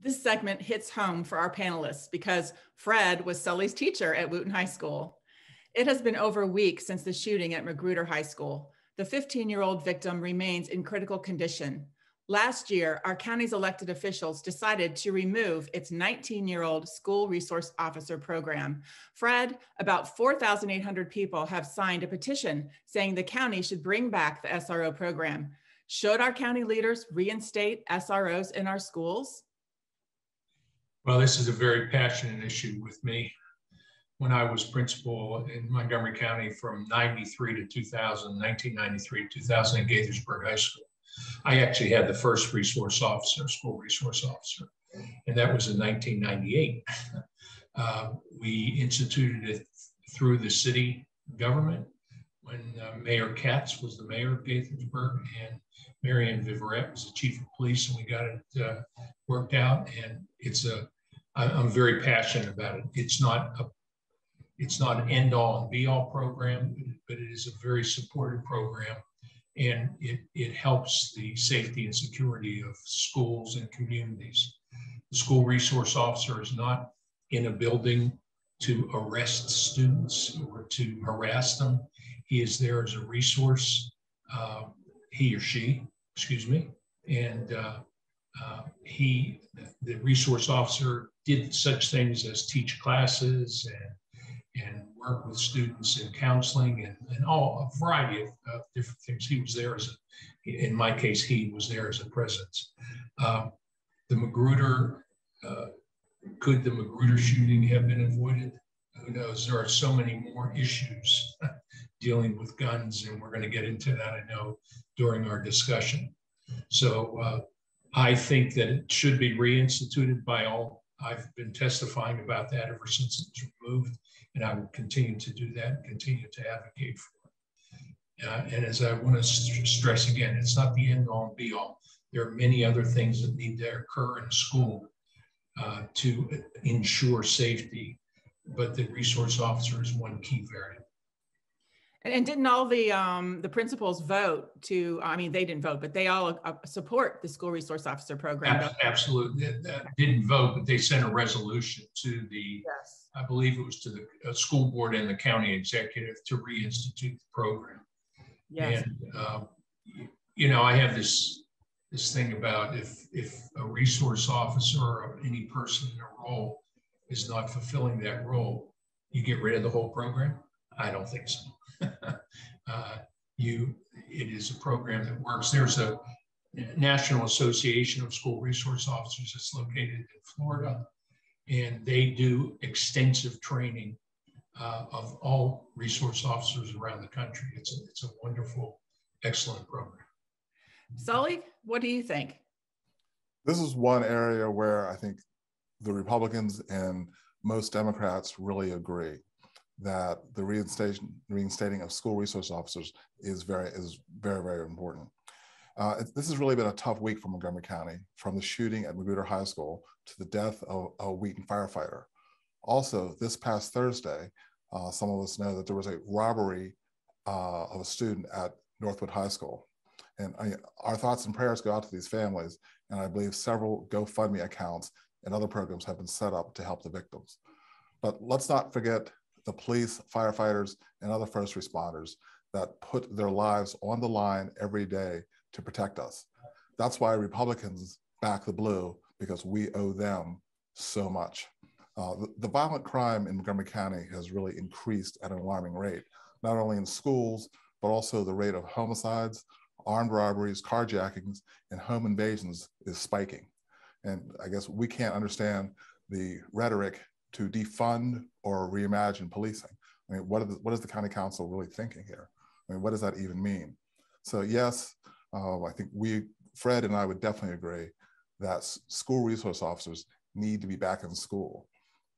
This segment hits home for our panelists because Fred was Sully's teacher at Wootton High School. It has been over a week since the shooting at Magruder High School. The 15 year old victim remains in critical condition. Last year, our county's elected officials decided to remove its 19 year old school resource officer program. Fred, about 4,800 people have signed a petition saying the county should bring back the SRO program. Should our county leaders reinstate SROs in our schools? Well, this is a very passionate issue with me. When I was principal in Montgomery County from 93 to 2000, 1993 to 2000 at Gaithersburg High School, I actually had the first resource officer, school resource officer, and that was in 1998. Uh, we instituted it through the city government when uh, Mayor Katz was the mayor of Gaithersburg and Mary Ann Viverette was the chief of police, and we got it uh, worked out. And it's a I'm very passionate about it. It's not a it's not an end all and be all program, but it is a very supportive program. And it, it helps the safety and security of schools and communities. The school resource officer is not in a building to arrest students or to harass them. He is there as a resource, uh, he or she, excuse me. And uh, uh, he, the resource officer, did such things as teach classes and, and work with students in counseling and, and all a variety of, of different things. He was there as a, in my case, he was there as a presence. Um, the Magruder, uh, could the Magruder shooting have been avoided? Who knows? There are so many more issues dealing with guns, and we're going to get into that, I know, during our discussion. So uh, I think that it should be reinstituted by all I've been testifying about that ever since it was removed, and I will continue to do that and continue to advocate for it. Uh, and as I want to st stress again, it's not the end all and be all. There are many other things that need to occur in school uh, to ensure safety, but the resource officer is one key variable. And, and didn't all the um, the principals vote to? I mean, they didn't vote, but they all uh, support the school resource officer program. absolutely, they, didn't vote, but they sent a resolution to the. Yes. I believe it was to the uh, school board and the county executive to reinstitute the program. Yes. And uh, you know, I have this this thing about if if a resource officer or any person in a role is not fulfilling that role, you get rid of the whole program. I don't think so. uh, you, it is a program that works. There's a National Association of School Resource Officers that's located in Florida, and they do extensive training uh, of all resource officers around the country. It's a, it's a wonderful, excellent program. Sully, what do you think? This is one area where I think the Republicans and most Democrats really agree that the reinstating, reinstating of school resource officers is very, is very, very important. Uh, this has really been a tough week for Montgomery County, from the shooting at Magruder High School to the death of a Wheaton firefighter. Also, this past Thursday, uh, some of us know that there was a robbery uh, of a student at Northwood High School. And I, our thoughts and prayers go out to these families, and I believe several GoFundMe accounts and other programs have been set up to help the victims. But let's not forget the police, firefighters, and other first responders that put their lives on the line every day to protect us. That's why Republicans back the blue because we owe them so much. Uh, the, the, violent crime in Montgomery County has really increased at an alarming rate, not only in schools, but also the rate of homicides, armed robberies, carjackings, and home invasions is spiking. And I guess we can't understand the rhetoric to defund or reimagine policing. I mean, what, the, what is the county council really thinking here? I mean, what does that even mean? So yes, uh, I think we, Fred and I would definitely agree that school resource officers need to be back in school.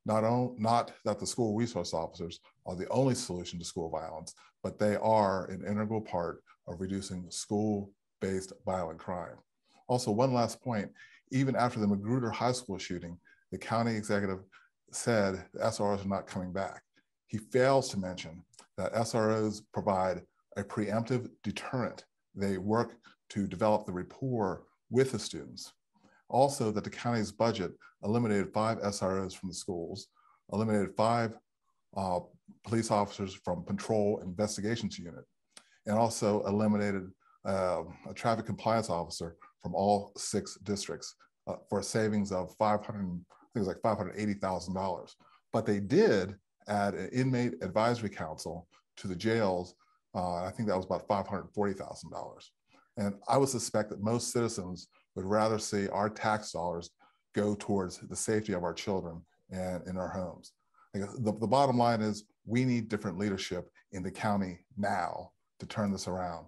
Not, on, not that the school resource officers are the only solution to school violence, but they are an integral part of reducing school-based violent crime. Also, one last point, even after the Magruder High School shooting, the county executive said SROs are not coming back. He fails to mention that SROs provide a preemptive deterrent. They work to develop the rapport with the students. Also, that the county's budget eliminated five SROs from the schools, eliminated five uh, police officers from patrol investigations unit, and also eliminated uh, a traffic compliance officer from all six districts uh, for a savings of 500, Was like $580,000. But they did add an inmate advisory council to the jails. Uh, I think that was about $540,000. And I would suspect that most citizens would rather see our tax dollars go towards the safety of our children and in our homes. The, the bottom line is we need different leadership in the county now to turn this around.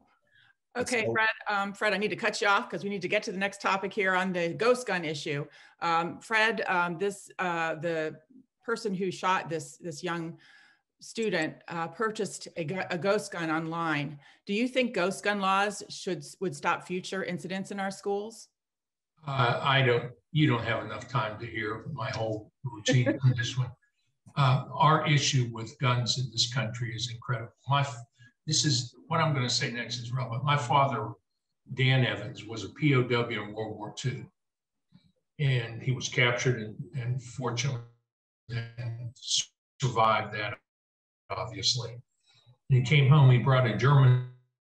Okay, Fred, um, Fred, I need to cut you off because we need to get to the next topic here on the ghost gun issue. Um, Fred, um, this uh, the person who shot this this young student uh, purchased a, a, ghost gun online. Do you think ghost gun laws should would stop future incidents in our schools? Uh, I don't. You don't have enough time to hear my whole routine on this one. Uh, our issue with guns in this country is incredible. My this is what I'm going to say next is relevant. My father, Dan Evans, was a POW in World War II. And he was captured and, and fortunately and survived that, obviously. And he came home, he brought a German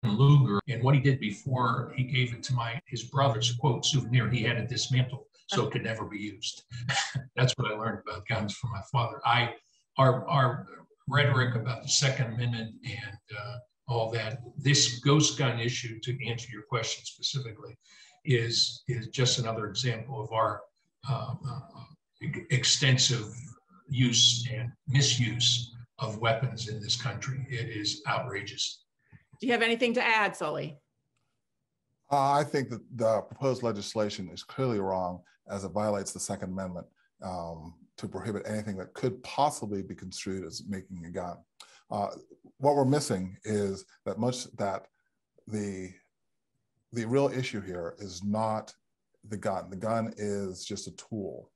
Luger. And what he did before he gave it to my his brother's quote souvenir, he had it dismantled so it could never be used. That's what I learned about guns from my father. I our our rhetoric about the Second Amendment and uh, all that. This ghost gun issue, to answer your question specifically, is is just another example of our uh, uh, extensive use and misuse of weapons in this country. It is outrageous. Do you have anything to add, Sully? Uh, I think that the proposed legislation is clearly wrong as it violates the Second Amendment. Um, to prohibit anything that could possibly be construed as making a gun. Uh, what we're missing is that much that the the real issue here is not the gun. The gun is just a tool.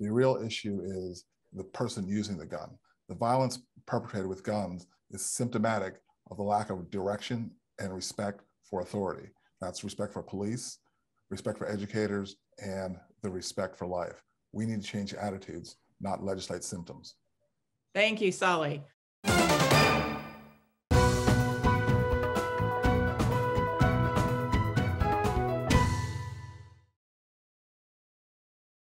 The real issue is the person using the gun. The violence perpetrated with guns is symptomatic of the lack of direction and respect for authority. That's respect for police, respect for educators, and the respect for life. We need to change attitudes, not legislate symptoms. Thank you, Sully.